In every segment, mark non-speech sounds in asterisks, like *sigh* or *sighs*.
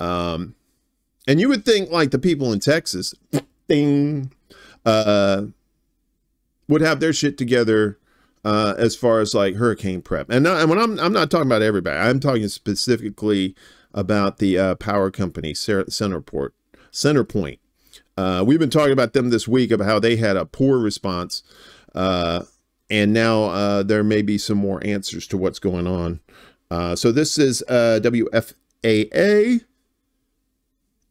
Um, and you would think like the people in Texas, ding, uh, would have their shit together uh, as far as like hurricane prep. And, and when I'm I'm not talking about everybody, I'm talking specifically about the uh, power company Centerport, Centerpoint. Uh, we've been talking about them this week about how they had a poor response, uh, and now uh, there may be some more answers to what's going on. Uh, so this is uh, WFAA,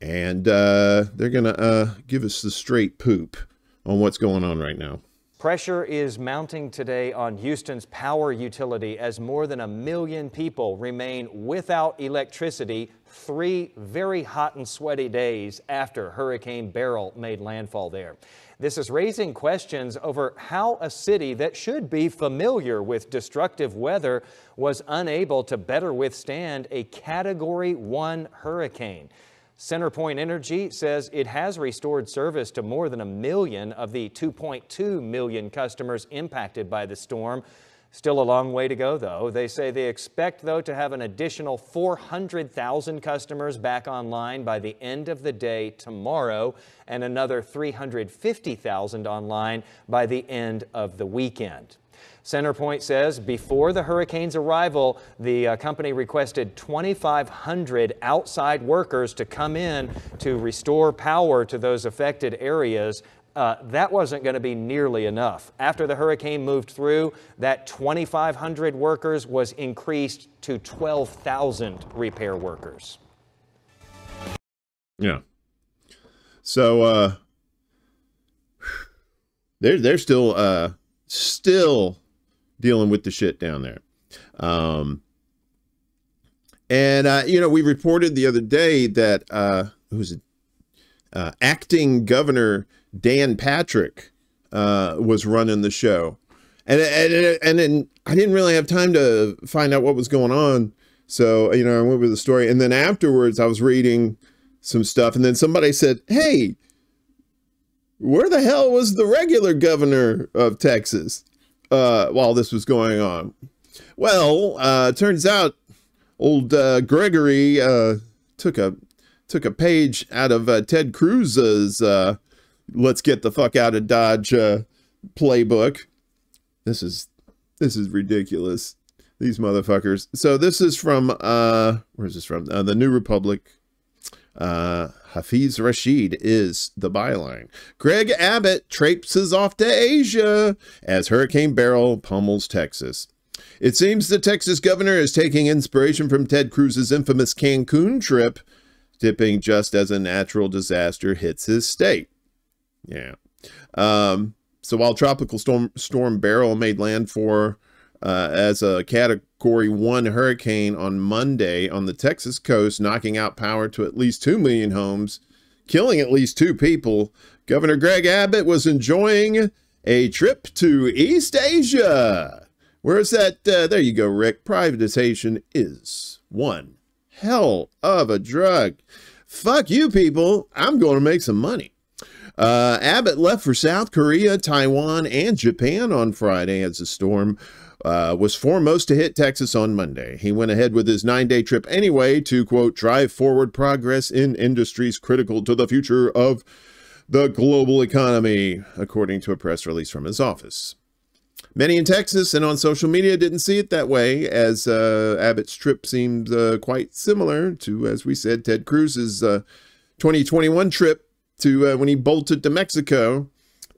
and uh, they're gonna give us the straight poop on what's going on right now. Pressure is mounting today on Houston's power utility as more than a million people remain without electricity three very hot and sweaty days after Hurricane Beryl made landfall there. This is raising questions over how a city that should be familiar with destructive weather was unable to better withstand a Category 1 hurricane. CenterPoint Energy says it has restored service to more than a million of the 2.2 million customers impacted by the storm. Still a long way to go, though. They say they expect, though, to have an additional 400,000 customers back online by the end of the day tomorrow and another 350,000 online by the end of the weekend. Centerpoint says before the hurricane's arrival, the uh, company requested 2,500 outside workers to come in to restore power to those affected areas. Uh, that wasn't going to be nearly enough. After the hurricane moved through, that 2,500 workers was increased to 12,000 repair workers. Yeah. So uh, *sighs* they're they're still uh, still dealing with the shit down there. Um, and, uh, you know, we reported the other day that, uh, who's? Uh, acting governor Dan Patrick uh, was running the show. And, and, and, and I didn't really have time to find out what was going on. So, you know, I went with the story. And then afterwards, I was reading some stuff. And then somebody said, Hey, where the hell was the regular governor of Texas? uh, while this was going on. Well, uh, turns out old uh, Gregory uh, took a took a page out of uh, Ted Cruz's uh, "Let's get the fuck out of Dodge" playbook. This is this is ridiculous. These motherfuckers. So this is from where's this from? The New Republic. Uh, Hafiz Rashid is the byline. Greg Abbott traipses off to Asia as Hurricane Beryl pummels Texas. It seems the Texas governor is taking inspiration from Ted Cruz's infamous Cancun trip, dipping just as a natural disaster hits his state. Yeah. Um, so while Tropical Storm, Storm Beryl made land for uh, as a Category 1 hurricane on Monday on the Texas coast, knocking out power to at least 2 million homes, killing at least two people. Governor Greg Abbott was enjoying a trip to East Asia. Where's that? Uh, there you go, Rick. Privatization is one hell of a drug. Fuck you, people. I'm going to make some money. Uh, Abbott left for South Korea, Taiwan, and Japan on Friday as the storm uh, was foremost to hit Texas on Monday. He went ahead with his nine day trip anyway to, quote, drive forward progress in industries critical to the future of the global economy, according to a press release from his office. Many in Texas and on social media didn't see it that way, as uh, Abbott's trip seemed uh, quite similar to, as we said, Ted Cruz's uh, 2021 trip to uh, when he bolted to Mexico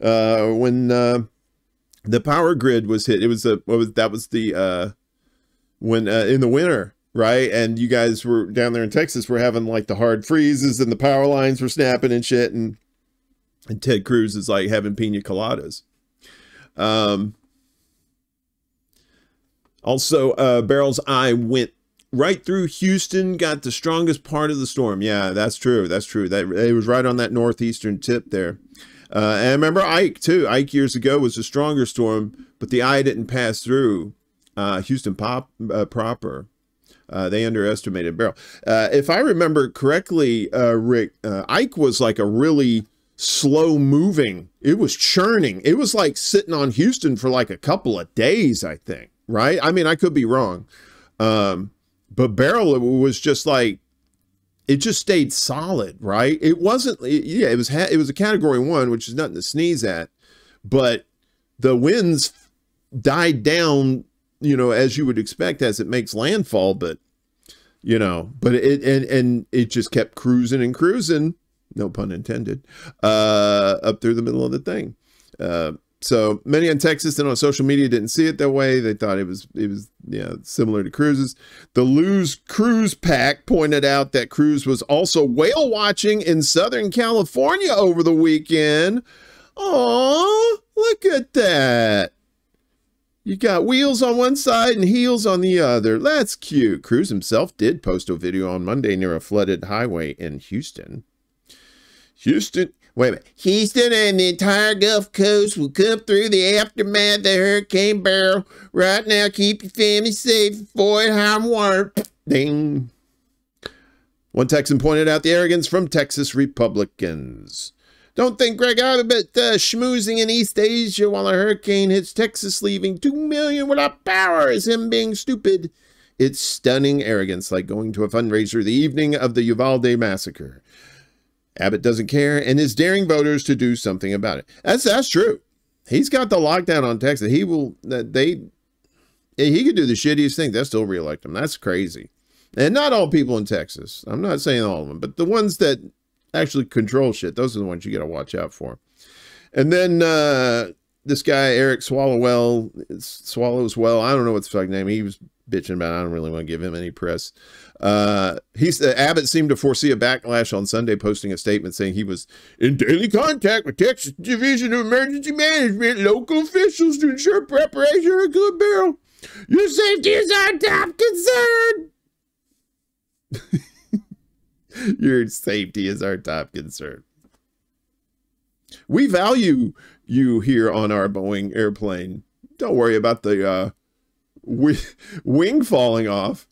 uh, when uh, the power grid was hit. It was a what was that was the uh when uh, in the winter, right? And you guys were down there in Texas were having like the hard freezes and the power lines were snapping and shit and and Ted Cruz is like having pina coladas. Um also uh Beryl's eye went right through Houston, got the strongest part of the storm. Yeah, that's true. That's true. That it was right on that northeastern tip there. Uh, and I remember Ike too. Ike years ago was a stronger storm, but the eye didn't pass through uh, Houston pop, uh, proper. Uh, they underestimated Beryl. Uh, if I remember correctly, uh, Rick, Ike was like a really slow moving. It was churning. It was like sitting on Houston for like a couple of days, I think. Right? I mean, I could be wrong. Um, but Beryl was just like it just stayed solid, right? It wasn't, yeah, it was it was a category one, which is nothing to sneeze at, but the winds died down, you know, as you would expect as it makes landfall, but you know, but it and and it just kept cruising and cruising, no pun intended, uh, up through the middle of the thing. Uh, so many in Texas and on social media didn't see it that way. They thought it was it was yeah similar to Cruz's. The Lose Cruise Pack pointed out that Cruz was also whale watching in Southern California over the weekend. Oh, look at that. You got wheels on one side and heels on the other. That's cute. Cruz himself did post a video on Monday near a flooded highway in Houston. Houston, wait a minute. Houston and the entire Gulf Coast will come through the aftermath of Hurricane Beryl. Right now, keep your family safe, avoid harm water. Ding. One Texan pointed out the arrogance from Texas Republicans. Don't think Greg Abbott uh, schmoozing in East Asia while a hurricane hits Texas, leaving two million without power is him being stupid. It's stunning arrogance, like going to a fundraiser the evening of the Uvalde massacre. Abbott doesn't care and is daring voters to do something about it. That's that's true. He's got the lockdown on Texas. He will that they he could do the shittiest thing. They'll still reelect him. That's crazy. And not all people in Texas. I'm not saying all of them, but the ones that actually control shit. Those are the ones you got to watch out for. And then uh, this guy Eric Swallowwell, Swallows well. I don't know what's the fuck name. He was bitching about. I don't really want to give him any press. Uh, he's uh, Abbott seemed to foresee a backlash on Sunday, posting a statement saying he was in daily contact with Texas Division of Emergency Management, local officials to ensure preparation of a good Beryl. Your safety is our top concern. *laughs* Your safety is our top concern. We value you here on our Boeing airplane. Don't worry about the uh, wing falling off.